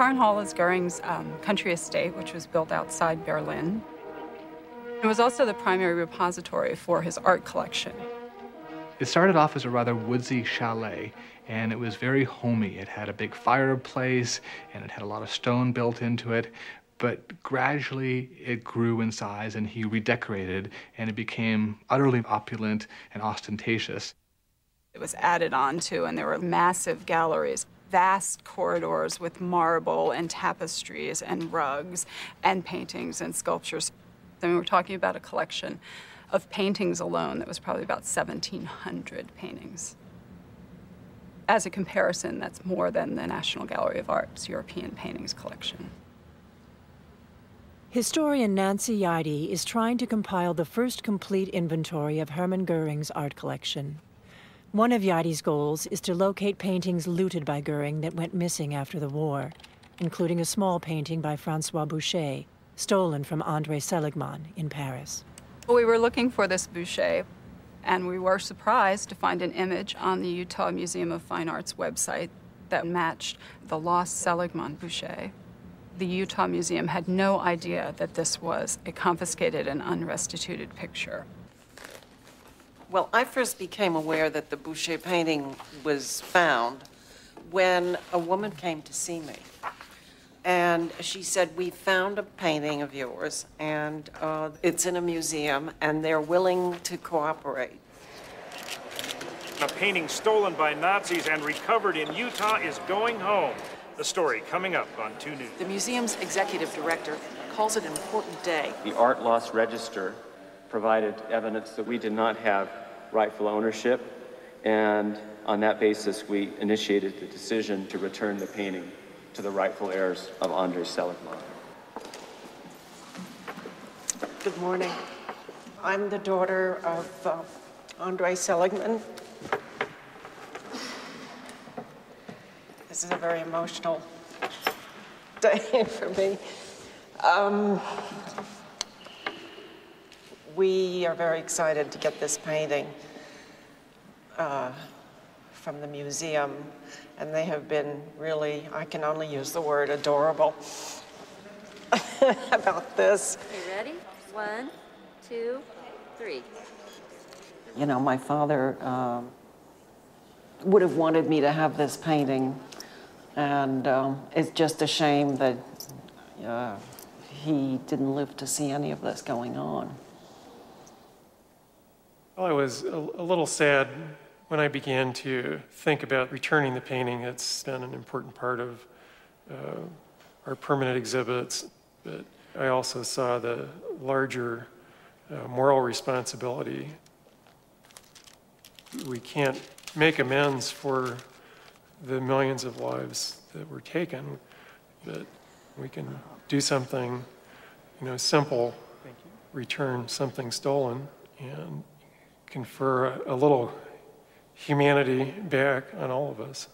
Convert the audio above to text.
Carinhall is Goering's um, country estate, which was built outside Berlin. It was also the primary repository for his art collection. It started off as a rather woodsy chalet, and it was very homey. It had a big fireplace, and it had a lot of stone built into it. But gradually it grew in size, and he redecorated, and it became utterly opulent and ostentatious. It was added on to, and there were massive galleries vast corridors with marble and tapestries and rugs and paintings and sculptures. I mean, we're talking about a collection of paintings alone that was probably about 1,700 paintings. As a comparison, that's more than the National Gallery of Art's European paintings collection. Historian Nancy Yeide is trying to compile the first complete inventory of Hermann Goering's art collection. One of Yeide's goals is to locate paintings looted by Goering that went missing after the war, including a small painting by Francois Boucher, stolen from André Seligman in Paris. We were looking for this Boucher, and we were surprised to find an image on the Utah Museum of Fine Arts website that matched the lost Seligman Boucher. The Utah Museum had no idea that this was a confiscated and unrestituted picture. Well, I first became aware that the Boucher painting was found when a woman came to see me. And she said, We found a painting of yours, and uh, it's in a museum, and they're willing to cooperate. A painting stolen by Nazis and recovered in Utah is going home. The story coming up on 2 News. The museum's executive director calls it an important day. The Art Loss Register provided evidence that we did not have rightful ownership, and on that basis, we initiated the decision to return the painting to the rightful heirs of André Seligman. Good morning. I'm the daughter of uh, Seligman. This is a very emotional day for me. Um, we are very excited to get this painting uh, from the museum and they have been really, I can only use the word adorable about this. You ready? One, two, three. You know, my father um, would have wanted me to have this painting, and um, it's just a shame that uh, he didn't live to see any of this going on. Well, I was a, a little sad when I began to think about returning the painting, it's been an important part of uh, our permanent exhibits. But I also saw the larger uh, moral responsibility. We can't make amends for the millions of lives that were taken, but we can do something, you know, simple, return something stolen, and confer a, little humanity back on all of us.